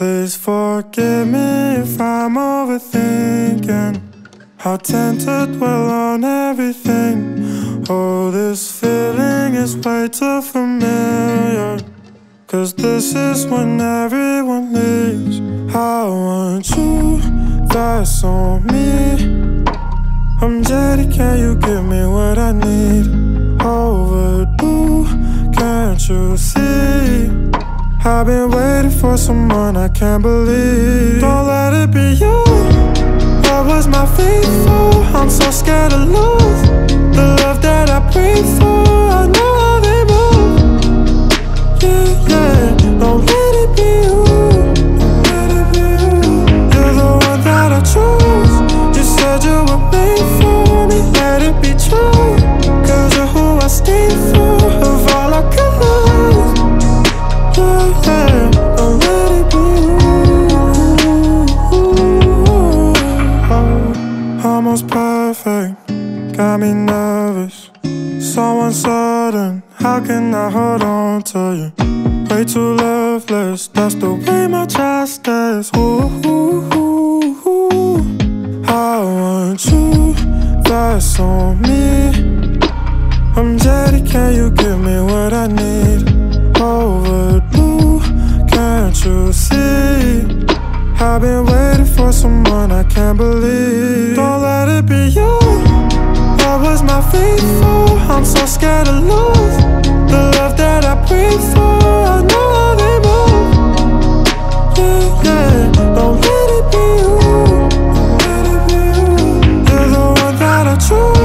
Please forgive me if I'm overthinking. How tempted dwell on everything. Oh, this feeling is way too familiar. Cause this is when everyone leaves. I want you, that's on me. I'm jaded, can you give me what I've been waiting for someone I can't believe. Don't let it be you. What was my faithful? I'm so scared to lose the love that I prayed for. Almost perfect. Got me nervous. Someone sudden. How can I hold on to you? Way too loveless. That's the way my trust is. Ooh, ooh, ooh, ooh. I want you. That's on me. I'm jaded. Can you give me what I need? Overdue. Can't you see? I've been waiting for someone I can't believe. faithful I'm so scared of love The love that I pray for. I know how they move. Yeah, yeah. Don't let it be you. Don't let it be you. You're the one that I choose